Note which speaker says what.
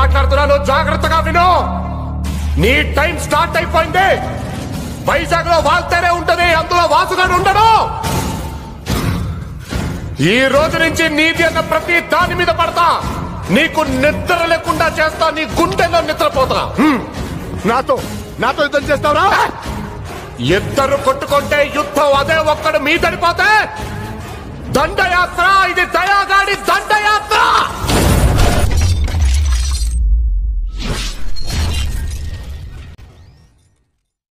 Speaker 1: మాట్లాడుతున్నాను జాగ్రత్తగా విను. నీ టైం స్టార్ట్ అయిపోయింది. వైజాగ్లో వాల్తేనే ఉంటది అందులో వాసుగాడు ఉండడు. ఈ రోజు నుంచి నీతి అన్న ప్రతి దాని మీద పడతా. నీకు నిద్ర లేకుండా చేస్తా నీ గుండెలో నిద్రపోతా
Speaker 2: నాతో నాతో యుద్ధం చేస్తావరా?
Speaker 1: ఇద్దరు కొట్టుకుంటే యుద్ధం అదే ఒక్కడు మీ తడిపోతే దండయాత్ర ఇది దయాగాడి